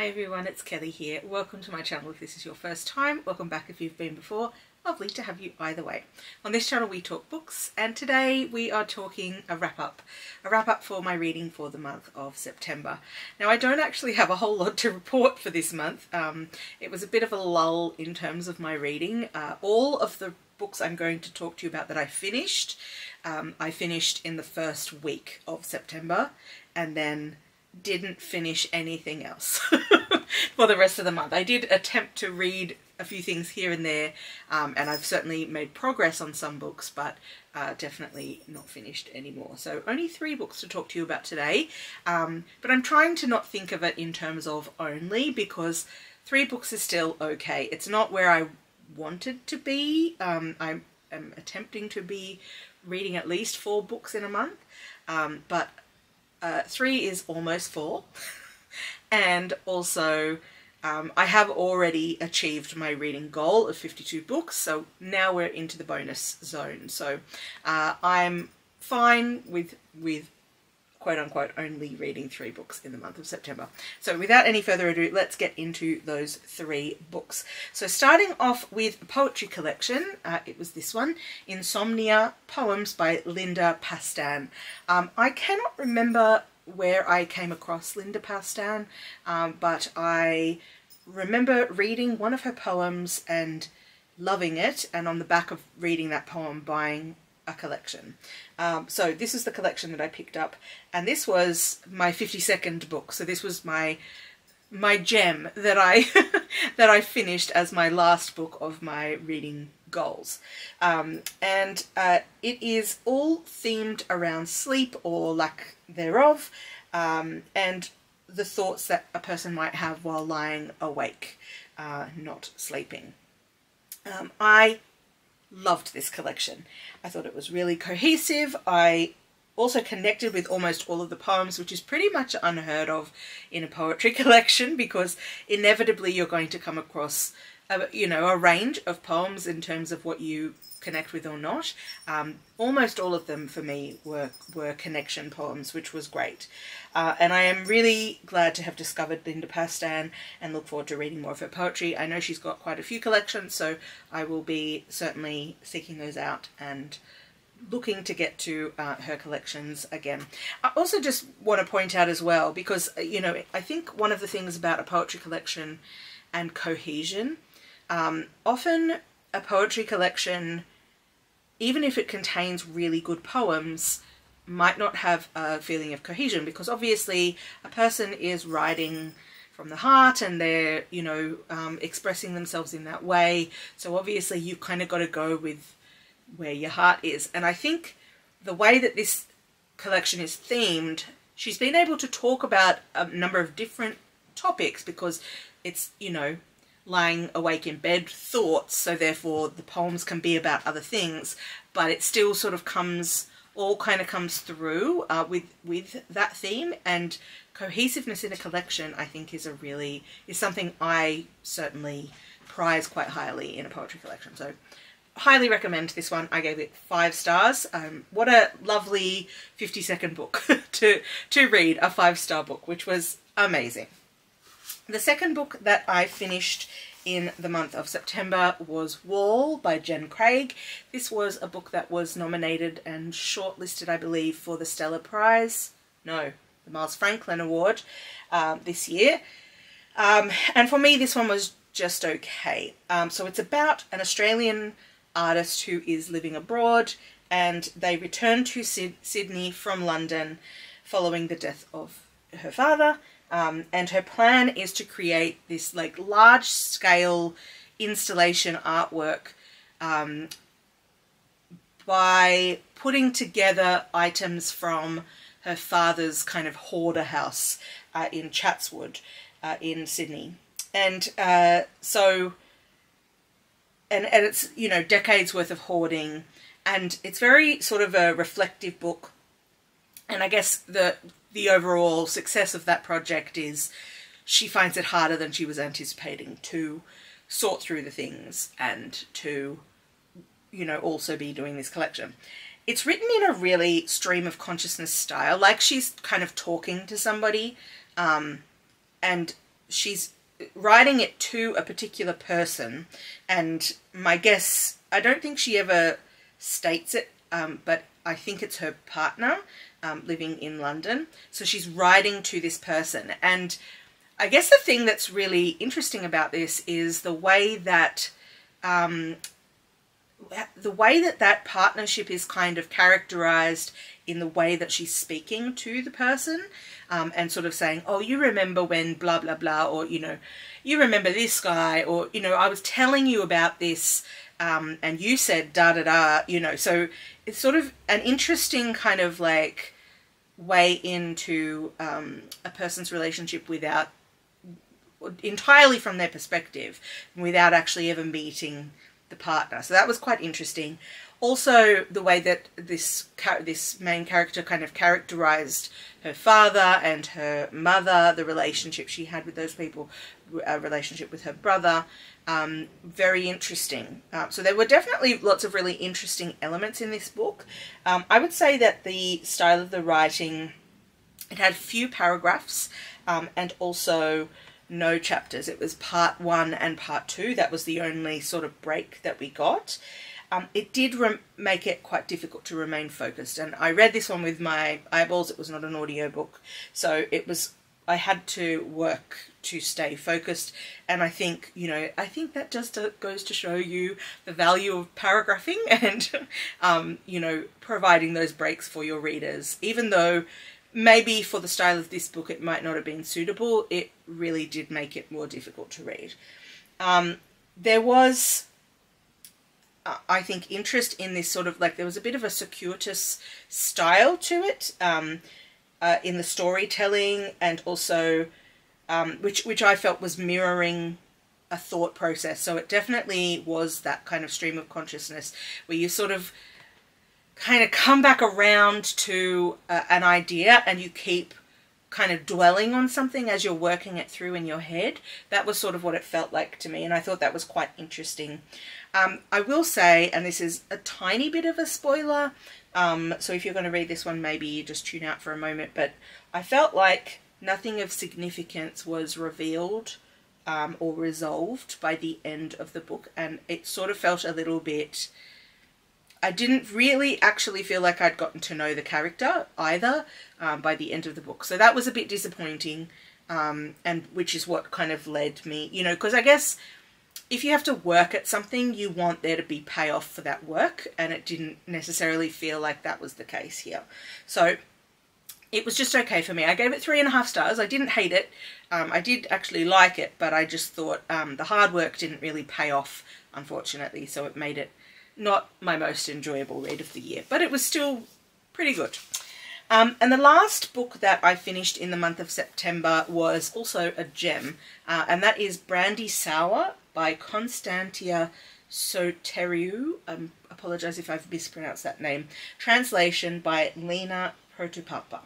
Hi everyone, it's Kelly here. Welcome to my channel if this is your first time. Welcome back if you've been before. Lovely to have you either way. On this channel we talk books and today we are talking a wrap up. A wrap up for my reading for the month of September. Now I don't actually have a whole lot to report for this month. Um, it was a bit of a lull in terms of my reading. Uh, all of the books I'm going to talk to you about that I finished, um, I finished in the first week of September and then didn't finish anything else for the rest of the month. I did attempt to read a few things here and there um, and I've certainly made progress on some books but uh, definitely not finished anymore. So only three books to talk to you about today um, but I'm trying to not think of it in terms of only because three books is still okay. It's not where I wanted to be. Um, I am attempting to be reading at least four books in a month um, but uh, three is almost four. and also um, I have already achieved my reading goal of 52 books, so now we're into the bonus zone. So uh, I'm fine with with quote unquote only reading three books in the month of September. So without any further ado, let's get into those three books. So starting off with a poetry collection, uh, it was this one, Insomnia, Poems by Linda Pastan. Um, I cannot remember where I came across Linda Pastan, um, but I remember reading one of her poems and loving it, and on the back of reading that poem, buying a collection. Um, so this is the collection that I picked up, and this was my 52nd book. So this was my my gem that I that I finished as my last book of my reading goals. Um, and uh, it is all themed around sleep or lack thereof, um, and the thoughts that a person might have while lying awake, uh, not sleeping. Um, I loved this collection. I thought it was really cohesive. I also connected with almost all of the poems, which is pretty much unheard of in a poetry collection because inevitably you're going to come across, a, you know, a range of poems in terms of what you connect with or not. Um, almost all of them for me were, were connection poems, which was great. Uh, and I am really glad to have discovered Linda Pastan and look forward to reading more of her poetry. I know she's got quite a few collections, so I will be certainly seeking those out and looking to get to uh, her collections again. I also just want to point out as well, because, uh, you know, I think one of the things about a poetry collection and cohesion, um, often a poetry collection even if it contains really good poems, might not have a feeling of cohesion because obviously a person is writing from the heart and they're, you know, um, expressing themselves in that way. So obviously you kind of got to go with where your heart is. And I think the way that this collection is themed, she's been able to talk about a number of different topics because it's, you know, lying awake in bed thoughts, so therefore the poems can be about other things, but it still sort of comes, all kind of comes through uh, with, with that theme, and cohesiveness in a collection I think is a really, is something I certainly prize quite highly in a poetry collection. So highly recommend this one. I gave it five stars. Um, what a lovely 50 second book to, to read, a five star book, which was amazing. The second book that I finished in the month of September was Wall by Jen Craig. This was a book that was nominated and shortlisted, I believe, for the Stella Prize. No, the Miles Franklin Award um, this year. Um, and for me, this one was just okay. Um, so it's about an Australian artist who is living abroad and they return to Sydney from London following the death of her father um, and her plan is to create this like large scale installation artwork um, by putting together items from her father's kind of hoarder house uh, in Chatswood uh, in Sydney. And uh, so, and, and it's, you know, decades worth of hoarding. And it's very sort of a reflective book. And I guess the the overall success of that project is she finds it harder than she was anticipating to sort through the things and to, you know, also be doing this collection. It's written in a really stream of consciousness style, like she's kind of talking to somebody, um, and she's writing it to a particular person, and my guess, I don't think she ever states it, um, but I think it's her partner um, living in London. So she's writing to this person. And I guess the thing that's really interesting about this is the way that um, the way that that partnership is kind of characterized in the way that she's speaking to the person um, and sort of saying, oh, you remember when blah, blah, blah, or, you know, you remember this guy, or, you know, I was telling you about this um, and you said da, da, da, you know, so it's sort of an interesting kind of like way into um, a person's relationship without entirely from their perspective without actually ever meeting the partner. So that was quite interesting. Also, the way that this this main character kind of characterized her father and her mother, the relationship she had with those people, a relationship with her brother, um, very interesting. Uh, so there were definitely lots of really interesting elements in this book. Um, I would say that the style of the writing, it had few paragraphs um, and also no chapters. It was part one and part two. That was the only sort of break that we got. Um, it did make it quite difficult to remain focused. And I read this one with my eyeballs. It was not an audiobook. So it was, I had to work to stay focused. And I think, you know, I think that just goes to show you the value of paragraphing and, um, you know, providing those breaks for your readers. Even though maybe for the style of this book it might not have been suitable, it really did make it more difficult to read. Um, there was, uh, I think, interest in this sort of like there was a bit of a circuitous style to it um, uh, in the storytelling, and also um, which which I felt was mirroring a thought process. So it definitely was that kind of stream of consciousness where you sort of kind of come back around to uh, an idea and you keep kind of dwelling on something as you're working it through in your head. That was sort of what it felt like to me, and I thought that was quite interesting. Um, I will say, and this is a tiny bit of a spoiler, um, so if you're going to read this one, maybe just tune out for a moment, but I felt like nothing of significance was revealed um, or resolved by the end of the book, and it sort of felt a little bit I didn't really actually feel like I'd gotten to know the character either um, by the end of the book. So that was a bit disappointing, um, and which is what kind of led me, you know, because I guess if you have to work at something, you want there to be payoff for that work, and it didn't necessarily feel like that was the case here. So it was just okay for me. I gave it three and a half stars. I didn't hate it. Um, I did actually like it, but I just thought um, the hard work didn't really pay off, unfortunately, so it made it not my most enjoyable read of the year, but it was still pretty good. Um, and the last book that I finished in the month of September was also a gem, uh, and that is Brandy Sour by Constantia Soteriou. I um, apologise if I've mispronounced that name. Translation by Lina Protopapa.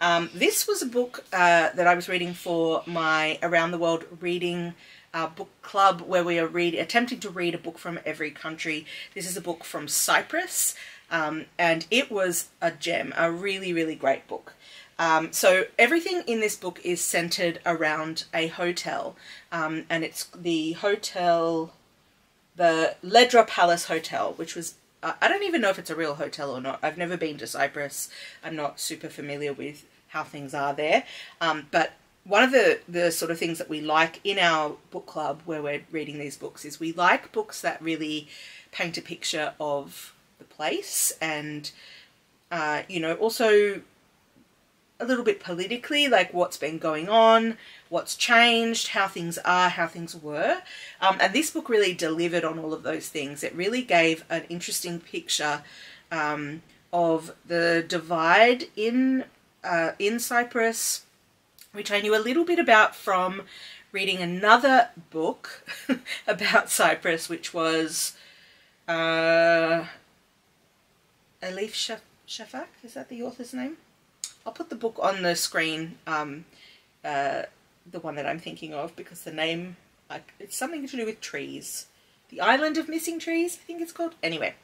Um, this was a book uh, that I was reading for my Around the World reading uh, book club where we are read, attempting to read a book from every country. This is a book from Cyprus um, and it was a gem, a really, really great book. Um, so everything in this book is centered around a hotel um, and it's the hotel, the Ledra Palace Hotel, which was uh, I don't even know if it's a real hotel or not. I've never been to Cyprus. I'm not super familiar with how things are there. Um, but one of the, the sort of things that we like in our book club where we're reading these books is we like books that really paint a picture of the place and, uh, you know, also a little bit politically, like what's been going on, what's changed, how things are, how things were. Um, and this book really delivered on all of those things. It really gave an interesting picture um, of the divide in uh, in Cyprus, which I knew a little bit about from reading another book about Cyprus, which was uh, Elif Shafak. Is that the author's name? I'll put the book on the screen, um, uh, the one that I'm thinking of, because the name, like, it's something to do with trees. The Island of Missing Trees, I think it's called. Anyway,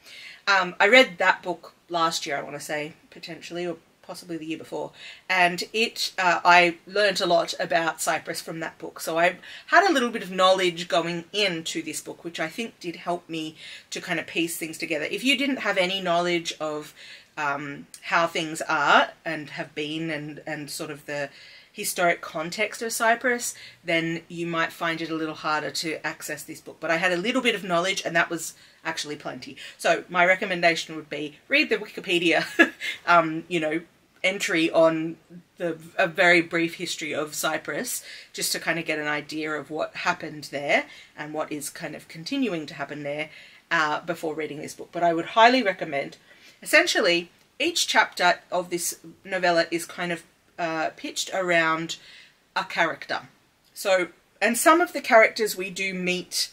um, I read that book last year, I want to say, potentially, or possibly the year before, and it uh, I learned a lot about Cyprus from that book. So I had a little bit of knowledge going into this book, which I think did help me to kind of piece things together. If you didn't have any knowledge of um, how things are and have been, and and sort of the historic context of Cyprus, then you might find it a little harder to access this book. But I had a little bit of knowledge, and that was actually plenty. So my recommendation would be read the Wikipedia, um, you know, entry on the a very brief history of Cyprus, just to kind of get an idea of what happened there and what is kind of continuing to happen there uh, before reading this book. But I would highly recommend. Essentially, each chapter of this novella is kind of uh, pitched around a character. So, and some of the characters we do meet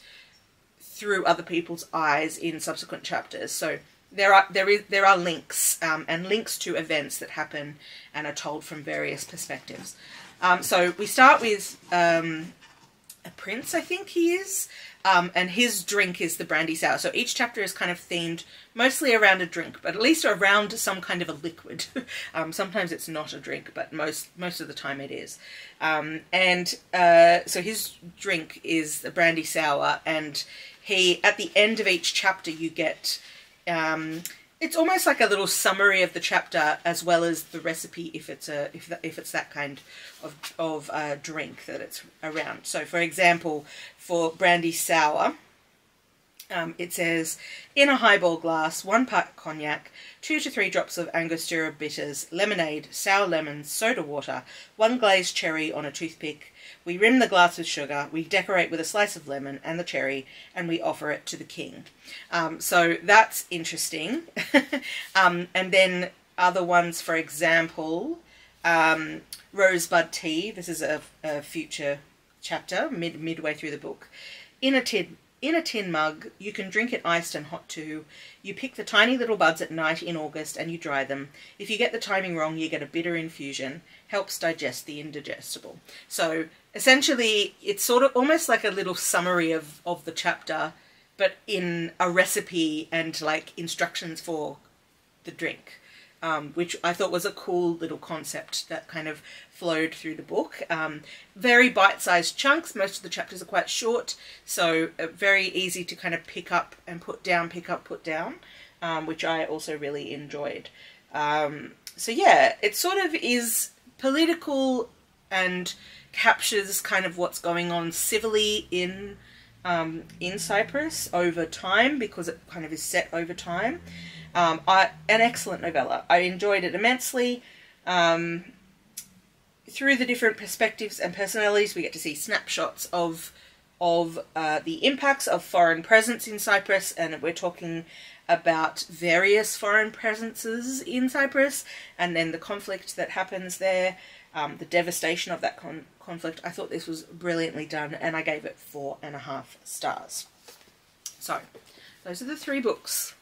through other people's eyes in subsequent chapters. So there are there is there are links um, and links to events that happen and are told from various perspectives. Um, so we start with um, a prince, I think he is, um, and his drink is the brandy sour. So each chapter is kind of themed mostly around a drink, but at least around some kind of a liquid. um, sometimes it's not a drink, but most most of the time it is. Um, and uh, so his drink is the brandy sour, and he at the end of each chapter you get. Um, it's almost like a little summary of the chapter as well as the recipe if it's a if if it's that kind of of uh, drink that it's around. So, for example, for brandy sour, um, it says in a highball glass, one part cognac, two to three drops of Angostura bitters, lemonade, sour lemon, soda water, one glazed cherry on a toothpick, we rim the glass with sugar, we decorate with a slice of lemon and the cherry, and we offer it to the king. Um, so that's interesting. um, and then other ones, for example, um, rosebud tea. This is a, a future chapter, mid midway through the book. In a tin, in a tin mug, you can drink it iced and hot too. You pick the tiny little buds at night in August and you dry them. If you get the timing wrong, you get a bitter infusion. Helps digest the indigestible. So essentially it's sort of almost like a little summary of, of the chapter, but in a recipe and like instructions for the drink. Um, which I thought was a cool little concept that kind of flowed through the book. Um, very bite-sized chunks. Most of the chapters are quite short, so uh, very easy to kind of pick up and put down, pick up, put down, um, which I also really enjoyed. Um, so yeah, it sort of is political and captures kind of what's going on civilly in um, in Cyprus over time because it kind of is set over time. Um, I, an excellent novella. I enjoyed it immensely. Um, through the different perspectives and personalities, we get to see snapshots of of uh, the impacts of foreign presence in Cyprus, and we're talking about various foreign presences in Cyprus, and then the conflict that happens there, um, the devastation of that con conflict. I thought this was brilliantly done and I gave it four and a half stars. So, those are the three books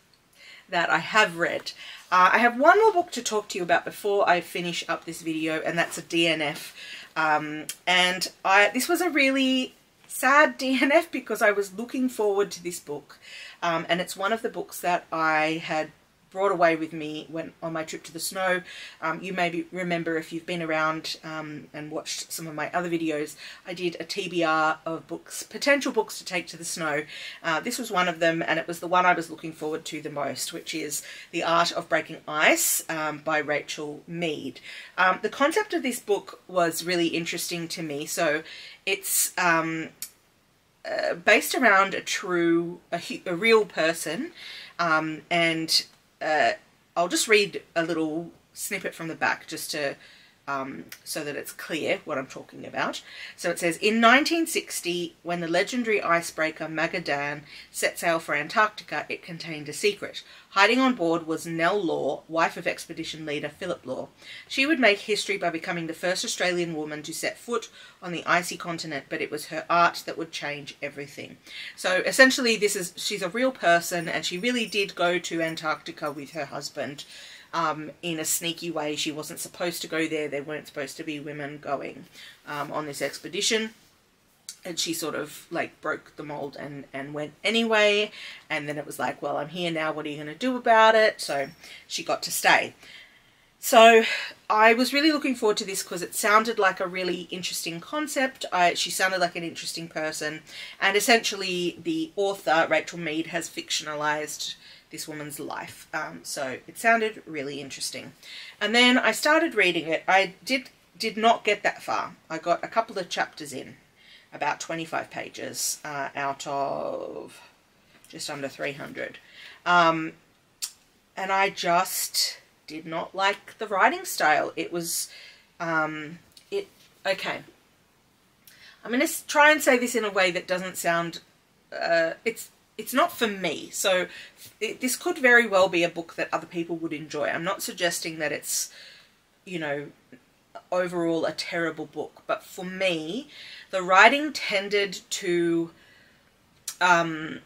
that I have read. Uh, I have one more book to talk to you about before I finish up this video and that's a DNF. Um, and I this was a really sad DNF because I was looking forward to this book. Um, and it's one of the books that I had brought away with me when on my trip to the snow. Um, you may remember if you've been around um, and watched some of my other videos, I did a TBR of books, potential books to take to the snow. Uh, this was one of them and it was the one I was looking forward to the most, which is The Art of Breaking Ice um, by Rachael Mead. Um, the concept of this book was really interesting to me. So it's um, uh, based around a true, a, a real person um, and uh, I'll just read a little snippet from the back just to um, so that it's clear what I'm talking about. So it says, in 1960, when the legendary icebreaker Magga Dan set sail for Antarctica, it contained a secret. Hiding on board was Nel Law, wife of expedition leader Phillip Law. She would make history by becoming the first Australian woman to set foot on the icy continent, but it was her art that would change everything. So essentially, this is she's a real person, and she really did go to Antarctica with her husband. Um, in a sneaky way. She wasn't supposed to go there. There weren't supposed to be women going um, on this expedition and she sort of like broke the mold and and went anyway and then it was like well i'm here now what are you going to do about it so she got to stay So I was really looking forward to this because it sounded like a really interesting concept. I, she sounded like an interesting person. And essentially the author, Rachael Mead, has fictionalized this woman's life. Um, so it sounded really interesting. And then I started reading it. I did did not get that far. I got a couple of chapters in, about 25 pages uh, out of just under 300. Um, and I just did not like the writing style. It was, um, it, okay. I'm going to try and say this in a way that doesn't sound, uh, it's, it's not for me. So it, this could very well be a book that other people would enjoy. I'm not suggesting that it's, you know, overall a terrible book. But for me, the writing tended to um,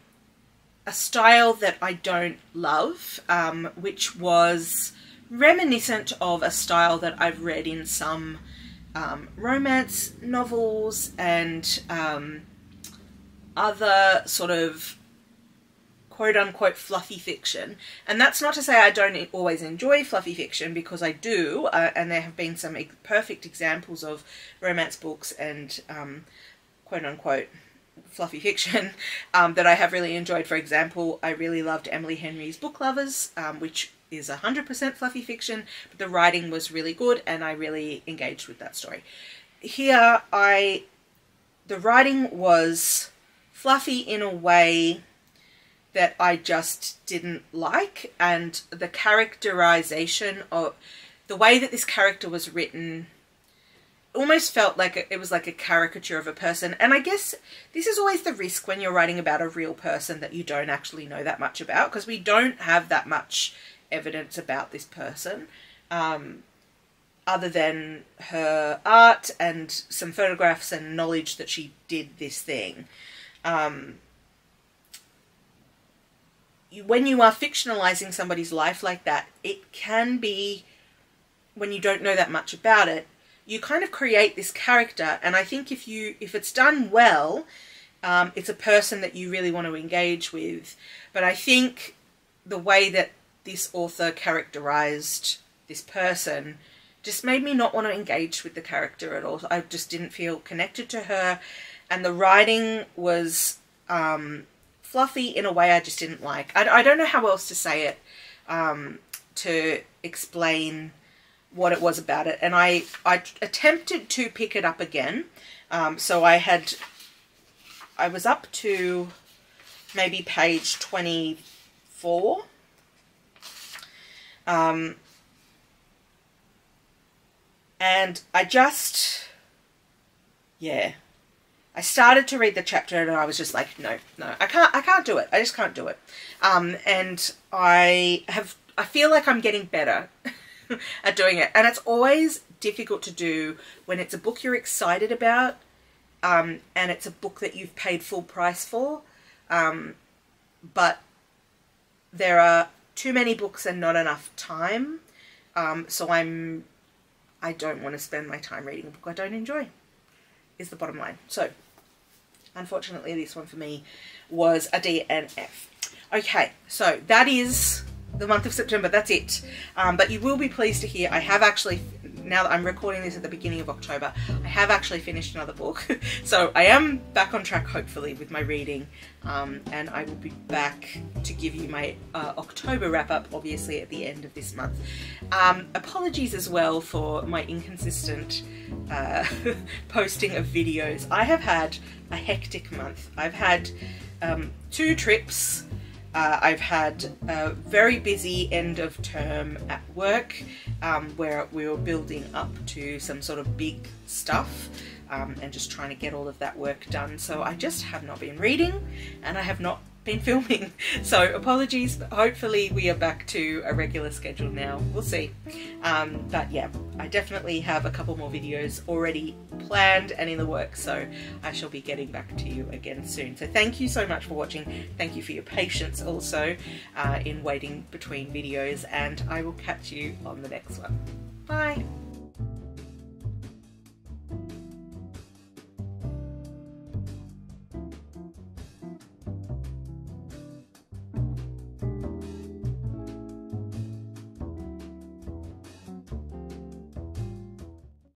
a style that I don't love, um, which was reminiscent of a style that I've read in some um, romance novels and um, other sort of quote unquote fluffy fiction. And that's not to say I don't always enjoy fluffy fiction because I do, uh, and there have been some perfect examples of romance books and um, quote unquote fluffy fiction um, that I have really enjoyed. For example, I really loved Emily Henry's Book Lovers, um, which is 100% fluffy fiction, but the writing was really good and I really engaged with that story. Here, I the writing was fluffy in a way that I just didn't like and the characterization of the way that this character was written almost felt like it was like a caricature of a person and I guess this is always the risk when you're writing about a real person that you don't actually know that much about because we don't have that much evidence about this person um, other than her art and some photographs and knowledge that she did this thing. Um, when you are fictionalizing somebody's life like that, it can be, when you don't know that much about it, you kind of create this character. And I think if you, if it's done well, um, it's a person that you really want to engage with. But I think the way that this author characterized this person just made me not want to engage with the character at all. I just didn't feel connected to her. And the writing was um, fluffy in a way I just didn't like. I, I don't know how else to say it um, to explain what it was about it. And I, I attempted to pick it up again. Um, so I had, I was up to maybe page 24. Um, and I just, yeah, I started to read the chapter and I was just like, no, no, I can't, I can't do it. I just can't do it. Um, and I have, I feel like I'm getting better at doing it. And it's always difficult to do when it's a book you're excited about um, and it's a book that you've paid full price for. Um, but there are too many books and not enough time. Um, so I'm, I don't want to spend my time reading a book I don't enjoy, is the bottom line. So Unfortunately, this one for me was a DNF. Okay, so that is the month of September. That's it. Um, but you will be pleased to hear I have actually, now that I'm recording this at the beginning of October, I have actually finished another book. so I am back on track, hopefully, with my reading. Um, and I will be back to give you my uh, October wrap up, obviously, at the end of this month. Um, apologies as well for my inconsistent uh, posting of videos. I have had a hectic month. I've had um, two trips uh, I've had a very busy end of term at work um, where we were building up to some sort of big stuff um, and just trying to get all of that work done. So I just have not been reading and I have not been filming. So apologies, but hopefully we are back to a regular schedule now. We'll see. Um, but yeah, I definitely have a couple more videos already planned and in the works, so I shall be getting back to you again soon. So thank you so much for watching. Thank you for your patience also uh, in waiting between videos, and I will catch you on the next one. Bye!